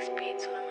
speed to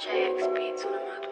JX Beats on a Mac.